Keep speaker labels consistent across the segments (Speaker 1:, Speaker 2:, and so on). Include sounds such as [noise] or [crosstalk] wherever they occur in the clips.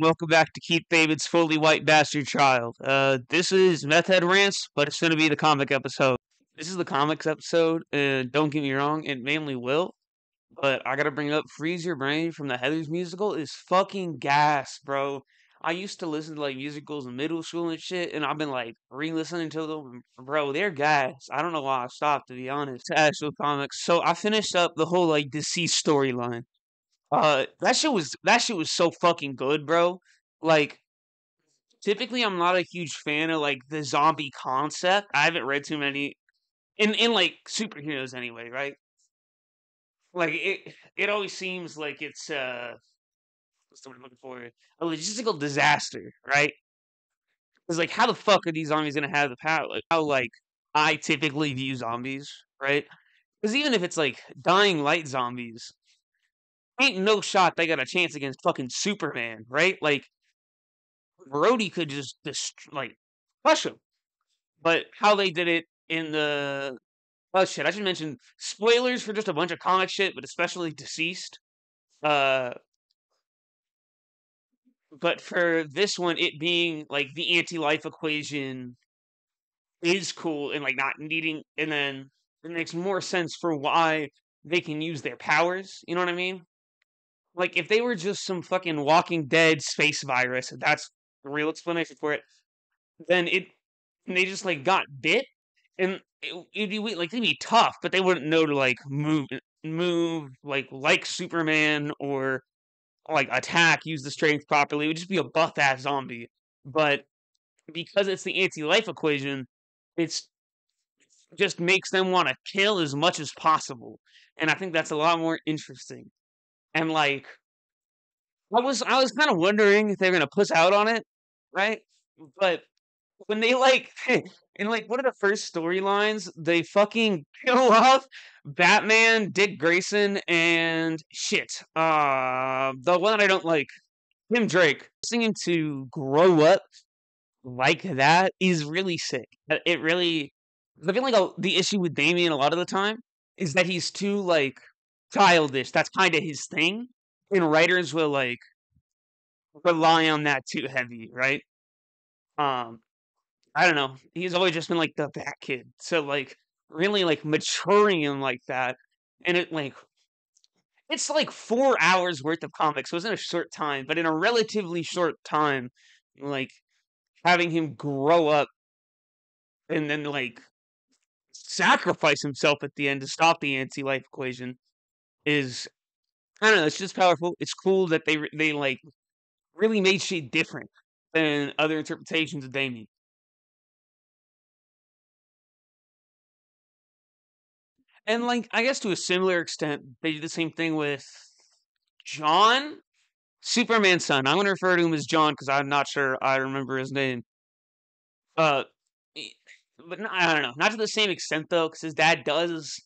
Speaker 1: welcome back to Keith David's Fully White Bastard Child. Uh, this is Meth Head Rants, but it's going to be the comic episode. This is the comics episode, and don't get me wrong, it mainly will, but I gotta bring up Freeze Your Brain from the Heathers musical is fucking gas, bro. I used to listen to like musicals in middle school and shit, and I've been like re-listening to them, bro. They're gas. I don't know why I stopped to be honest. To actual comics, so I finished up the whole like DCeased storyline. Uh, that shit was that shit was so fucking good, bro. Like, typically I'm not a huge fan of like the zombie concept. I haven't read too many in in like superheroes anyway, right? Like it it always seems like it's uh what's the word I'm looking for? A logistical disaster, right? It's like how the fuck are these zombies gonna have the power? Like how like I typically view zombies, right? Because even if it's like dying light zombies, ain't no shot they got a chance against fucking Superman, right? Like Brody could just dist- like crush him. But how they did it in the oh shit, I should mention spoilers for just a bunch of comic shit, but especially DCeased. Uh but for this one, it being like the anti-life equation is cool and like not needing and then it makes more sense for why they can use their powers. You know what I mean? Like if they were just some fucking Walking Dead space virus, that's the real explanation for it. Then it they just like got bit, and it, it'd be like they'd be tough, but they wouldn't know to like move move like like Superman or like attack, use the strength properly. It would just be a buff ass zombie. But because it's the anti life equation, it's just makes them want to kill as much as possible. And I think that's a lot more interesting. And like I was I was kind of wondering if they're gonna push out on it, right? But when they like [laughs] in like one of the first storylines, they fucking [laughs] kill off Batman, Dick Grayson, and shit. Uh the one that I don't like, Tim Drake. Seeing to grow up like that is really sick. Uh, It really I feel like a, the issue with Damian a lot of the time is that he's too like childish. That's kind of his thing. And writers will like rely on that too heavy, right? Um, I don't know. He's always just been like the that kid. So like really like maturing him like that. And it like it's like four hours worth of comics. So it's in a short time, but in a relatively short time, like having him grow up and then like sacrifice himself at the end to stop the anti-life equation is I don't know. It's just powerful. It's cool that they they like really made shit different than other interpretations of Damian. And like I guess to a similar extent, they did the same thing with John, Superman's son. I'm gonna refer to him as John because I'm not sure I remember his name. Uh, but I don't know. Not to the same extent though, because his dad does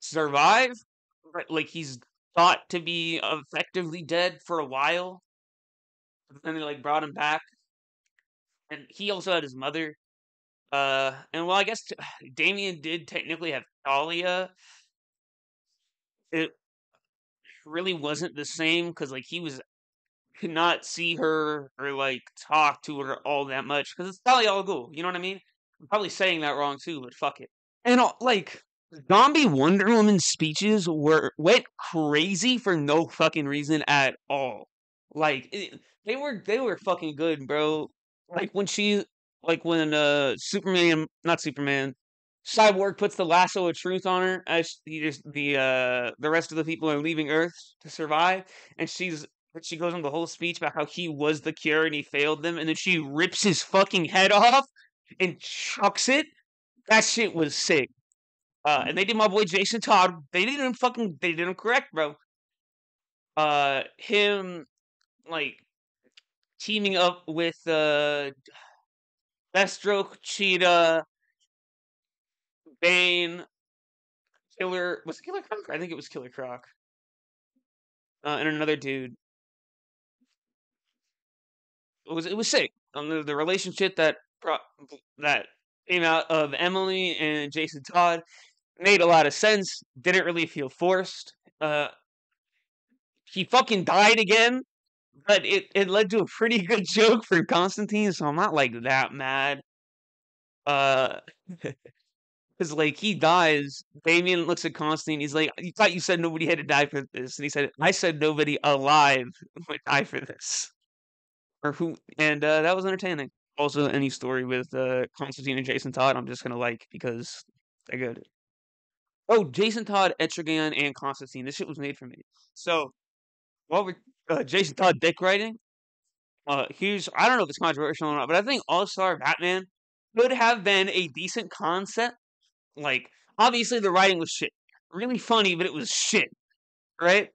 Speaker 1: survive. Like he's thought to be effectively dead for a while, then they like brought him back, and he also had his mother. Uh, and well, I guess t- [sighs] Damian did technically have Talia. It really wasn't the same because like he was could not see her or like talk to her all that much because it's Talia al Ghul. You know what I mean? I'm probably saying that wrong too, but fuck it. And uh, like zombie Wonder Woman speeches were went crazy for no fucking reason at all. Like it, they were they were fucking good, bro. Like when she like when uh Superman not Superman Cyborg puts the lasso of truth on her as just the uh the rest of the people are leaving Earth to survive, and she's she goes on the whole speech about how he was the cure and he failed them, and then she rips his fucking head off and chucks it. That shit was sick. Uh, and they did my boy Jason Todd. They did him fucking. They did him correct, bro. Uh, him like teaming up with uh Deathstroke, Cheetah, Bane, Killer. Was it Killer Croc? I think it was Killer Croc. Uh, and another dude. It was it was sick. Um, the, the relationship that that came out of Emily and Jason Todd made a lot of sense. Didn't really feel forced. Uh, he fucking died again, but it it led to a pretty [laughs] good joke for Constantine, so I'm not like that mad. Uh, [laughs] because like he dies, Damian looks at Constantine. He's like, "You thought you said nobody had to die for this," and he said, "I said nobody alive [laughs] would die for this." Or who? And uh, that was entertaining. Also, any story with uh, Constantine and Jason Todd, I'm just gonna like because they're good. Oh, Jason Todd, Etrigan, and Constantine. This shit was made for me. So, while we're uh, Jason Todd dick writing, uh, here's I don't know if it's controversial or not, but I think All Star Batman could have been a decent concept. Like, obviously the writing was shit, really funny, but it was shit, right?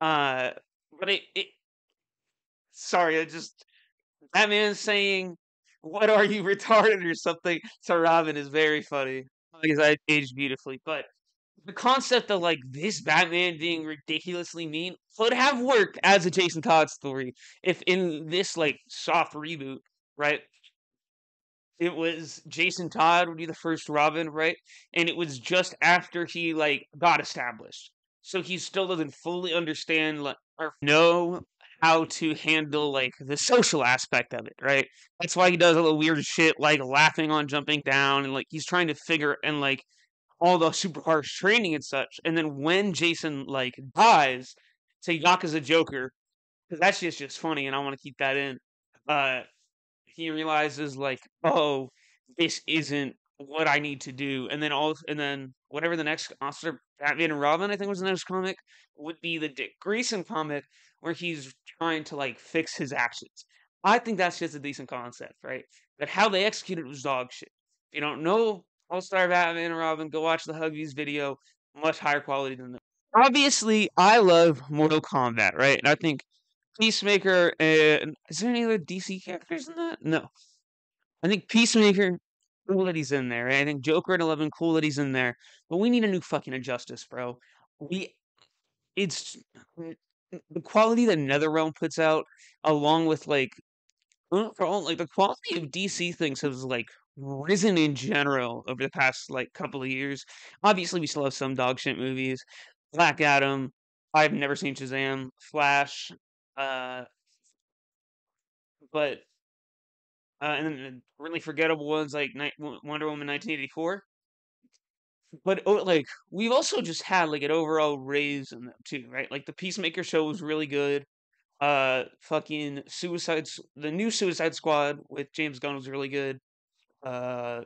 Speaker 1: Uh, but it, it sorry, I just Batman saying, "What are you [laughs] retarded?" or something to Robin is very funny because I aged beautifully, but the concept of like this Batman being ridiculously mean could have worked as a Jason Todd story if in this like soft reboot, right? It was Jason Todd would be the first Robin, right? And it was just after he like got established. So he still doesn't fully understand like or know how to handle like the social aspect of it, right? That's why he does all the weird shit like laughing on jumping down and like he's trying to figure and like all the super harsh training and such. And then when Jason like dies, say Yakuza Joker, because that's just just funny, and I want to keep that in. Uh, he realizes like, oh, this isn't what I need to do, and then all, and then whatever the next Officer Batman and Robin, I think was the next comic, would be the Dick Grayson comic where he's trying to like fix his actions. I think that's just a decent concept, right? But how they executed was dog shit. If you don't know all Star Batman and Robin. Go watch the Huggies video. Much higher quality than that. Obviously, I love Mortal Kombat, right? And I think Peacemaker and is there any other DC characters in that? No. I think Peacemaker, cool that he's in there. Right? I think Joker and Eleven, cool that he's in there. But we need a new fucking Injustice, bro. We, it's the quality that NetherRealm puts out, along with like, uh, for all, like the quality of DC things has like risen in general over the past like couple of years. Obviously, we still have some dog shit movies. Black Adam. I've never seen Shazam. Flash. Uh, but uh, and then really forgettable ones like Night, Wonder Woman 1984. But oh, like we've also just had like an overall raise in them too, right? Like the Peacemaker show was really good. Uh, fucking Suicide, the new Suicide Squad with James Gunn was really good. Uh,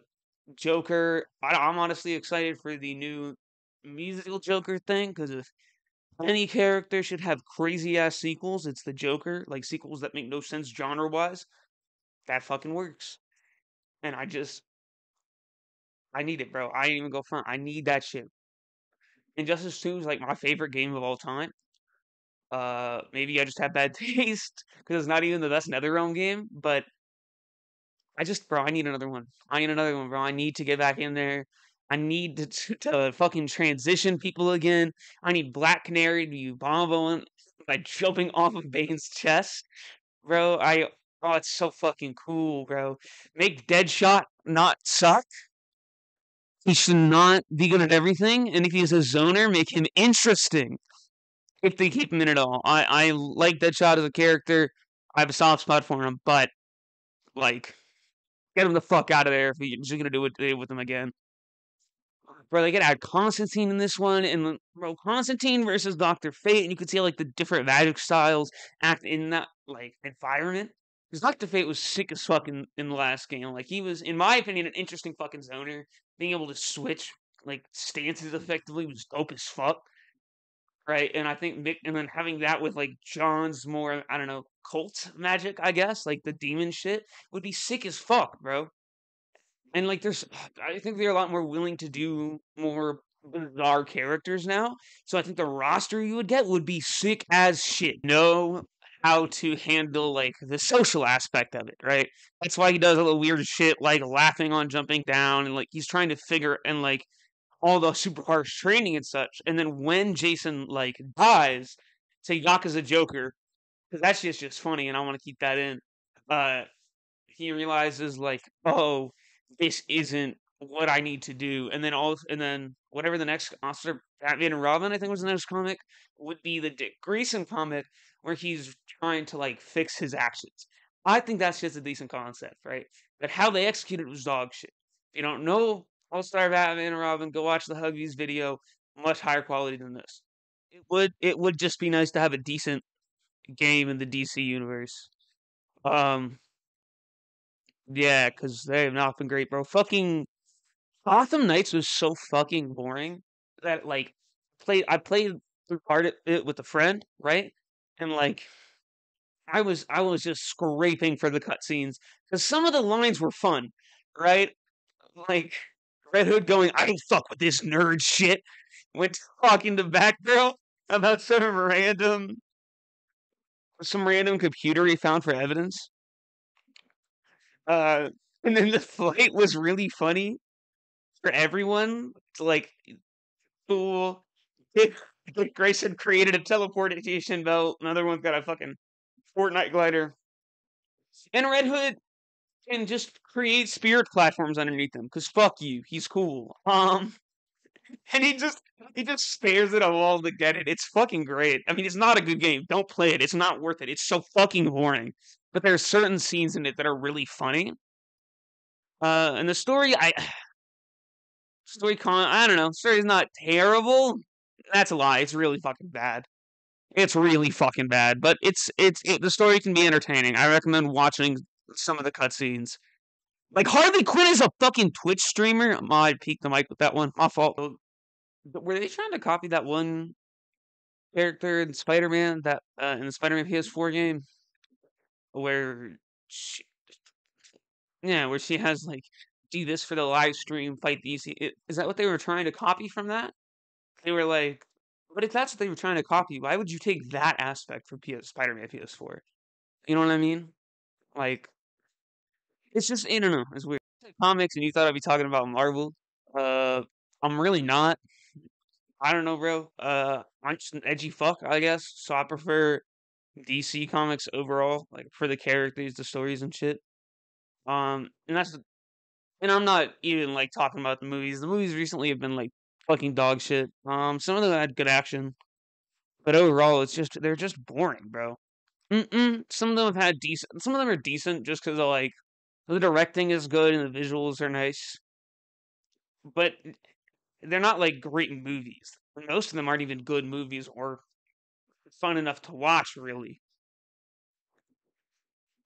Speaker 1: Joker. I, I'm honestly excited for the new musical Joker thing because if any character should have crazy ass sequels, it's the Joker. Like sequels that make no sense genre wise. That fucking works. And I just, I need it, bro. I ain't even go front. I need that shit. Injustice 2 is like my favorite game of all time. Uh, maybe I just have bad [laughs] taste because it's not even the best NetherRealm game, but I just, bro, I need another one. I need another one, bro. I need to get back in there. I need to, to, fucking transition people again. I need Black Canary to be bomboing by jumping off of Bane's chest, bro. I oh, it's so fucking cool, bro. Make Deadshot not suck. He should not be good at everything, and if he's a zoner, make him interesting. If they keep him in at all, I I like Deadshot as a character. I have a soft spot for him, but like Get him the fuck out of there if you're just gonna do it with him again. Bro, they could add Constantine in this one, and bro, Constantine versus Doctor Fate, and you could see like the different magic styles act in that like environment. Because Doctor Fate was sick as fuck in, in the last game. Like he was, in my opinion, an interesting fucking zoner. Being able to switch like stances effectively was dope as fuck right? And I think Mick, and then having that with like John's more, I don't know, cult magic, I guess, like the demon shit would be sick as fuck, bro. And like, there's, [sighs] I think they're a lot more willing to do more bizarre characters now. So I think the roster you would get would be sick as shit. Know how to handle like the social aspect of it, right? That's why he does all the weird shit like laughing on jumping down and like he's trying to figure and like all the super harsh training and such. And then when Jason like dies, say Yakuza Joker, because that's just just funny, and I want to keep that in. Uh, he realizes like, oh, this isn't what I need to do, and then all, and then whatever the next Officer Batman and Robin, I think was the next comic, would be the Dick Grayson comic where he's trying to like fix his actions. I think that's just a decent concept, right? But how they executed was dog shit. You don't know All Star Batman and Robin, go watch the Huggies video. Much higher quality than this. It would it would just be nice to have a decent game in the DC universe. Um, yeah, because they have not been great, bro. Fucking Gotham Knights was so fucking boring that like play I played through part of it with a friend, right? And like I was I was just scraping for the cutscenes because some of the lines were fun, right? Like Red Hood going, "I don't fuck with this nerd shit," when talking to Batgirl about some random some random computer he found for evidence. Uh, and then the fight was really funny for everyone. To like, Dick [laughs] Grayson created a teleportation belt. Another one's got a fucking Fortnite glider. And Red Hood can just create spirit platforms underneath them. Cause fuck you, he's cool. Um, [laughs] and he just he just spares it a wall to get it. It's fucking great. I mean, it's not a good game. Don't play it. It's not worth it. It's so fucking boring. But there are certain scenes in it that are really funny. Uh, and the story, I [sighs] story con, I don't know. Story's not terrible. That's a lie. It's really fucking bad. It's really fucking bad. But it's it's it, the story can be entertaining. I recommend watching some of the cutscenes. Like Harley Quinn is a fucking Twitch streamer. Oh, I peeked the mic with that one. My fault. Were they trying to copy that one character in Spider Man that uh, in the Spider Man PS4 game where she, yeah, where she has like do this for the live stream, fight these. Is that what they were trying to copy from that? They were like, but if that's what they were trying to copy, why would you take that aspect from PS Spider Man PS4? You know what I mean? Like, it's just I don't know. It's weird. Comics, and you thought I'd be talking about Marvel. Uh, I'm really not. I don't know, bro. Uh, I'm just an edgy fuck, I guess. So I prefer DC comics overall, like for the characters, the stories, and shit. Um, and that's, and I'm not even like talking about the movies. The movies recently have been like fucking dog shit. Um, some of them had good action, but overall, it's just they're just boring, bro. Mm-mm. Some of them have had decent. Some of them are decent just because of like the directing is good and the visuals are nice, but they're not like great movies. Most of them aren't even good movies or fun enough to watch, really.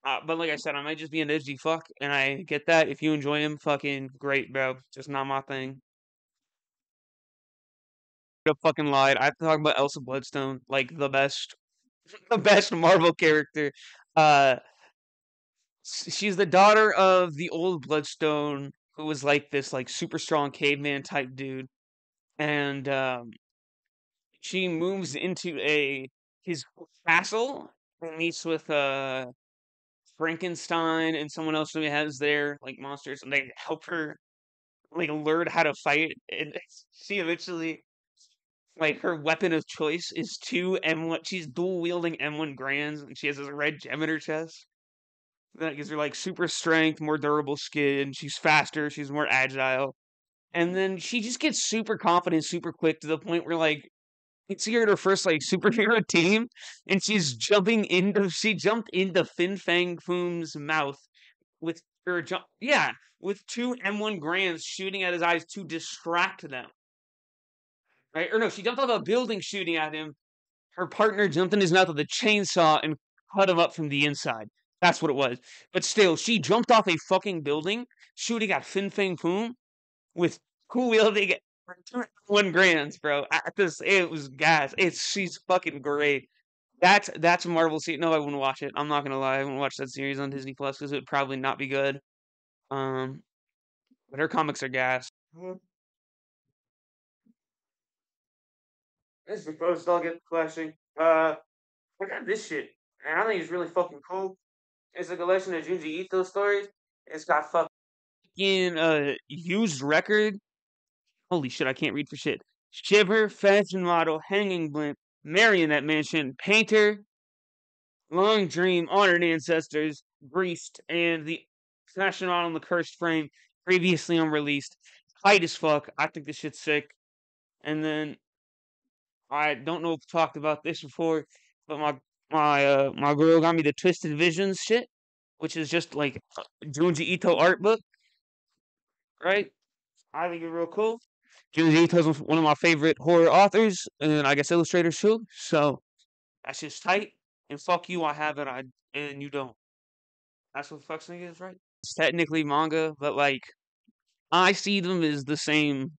Speaker 1: Uh, but like I said, I might just be an edgy fuck, and I get that. If you enjoy him, fucking great, bro. Just not my thing. I fucking lied. I have to talk about Elsa Bloodstone, like the best, [laughs] the best Marvel character. Uh, she's the daughter of the old Bloodstone, who was like this like super strong caveman type dude, and um, she moves into a his castle and meets with uh Frankenstein and someone else who has their like monsters, and they help her like learn how to fight. And [laughs] she eventually, like, her weapon of choice is two M1. She's dual wielding M1 Garands, and she has this red gem in her chest that gives her like super strength, more durable skin. She's faster, she's more agile. And then she just gets super confident super quick to the point where like it's here at her first like superhero [laughs] team, and she's jumping into she jumped into Fin Fang Foom's mouth with her jump yeah, with two M1 Garands shooting at his eyes to distract them. Right? Or no, she jumped off a building shooting at him. Her partner jumped in his mouth with a chainsaw and cut him up from the inside. That's what it was. But still, she jumped off a fucking building, shooting at Fin Fang Foom with cool wielding [laughs] one grands, bro. I just it was gas. It's she's fucking great. That's that's Marvel. See, no, I wouldn't watch it. I'm not gonna lie. I wouldn't watch that series on Disney Plus because it would probably not be good. Um, but her comics are gas. This is post I'll get flashing. Uh, I got this shit, and I think it's really fucking cool. It's a collection of Junji Ito stories. It's got fucking uh used record. Holy shit, I can't read for shit. Shiver, fashion model, hanging blimp, marionette mansion, painter, long dream, honored ancestors, greased, and the fashion model in the cursed frame, previously unreleased. Tight as fuck. I think this shit's sick. And then I don't know if we talked about this before, but my my uh my girl got me the Twisted Visions shit, which is just like Junji Ito art book, right? I think it's real cool. Junji Ito's one of my favorite horror authors, and I guess illustrators too. So that's just tight. And fuck you, I have it, I and you don't. That's what fucks niggas, right? It's technically manga, but like I see them as the same,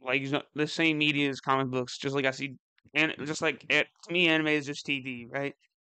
Speaker 1: like the same media as comic books. Just like I see, and just like it, to me, anime is just TV, right?